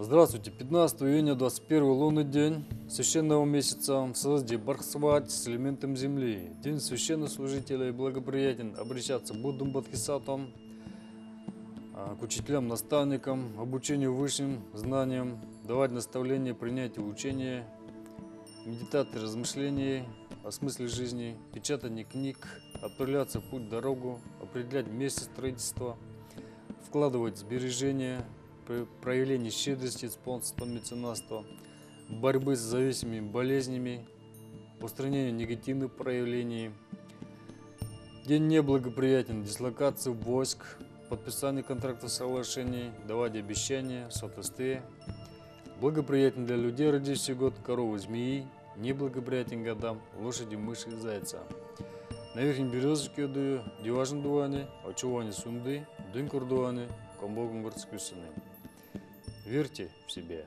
Здравствуйте, 15 июня, 21 лунный день. Священного месяца. В созвездии Бархсвать с элементом Земли. День священнослужителя и благоприятен. Обращаться Буддам Бодхисаттвам, а, к учителям, наставникам, обучению высшим знаниям, давать наставления, принятие учения, медитации, размышления о смысле жизни, печатание книг, отправляться в путь, дорогу, определять место строительства, вкладывать сбережения, при проявлении щедрости, спонсорства, меценатства, борьбы с зависимыми болезнями, устранению негативных проявлений. День неблагоприятен, дислокации войск, подписание контрактов соглашений, давать обещания, сотосты. Благоприятен для людей, родившихся год, коровы, змеи, неблагоприятен годам, лошади, мыши, зайца. На верхней березочке даю, диважен дуане, очуване сунды, дынкур дуане, Богом искусственным. Верьте в себя.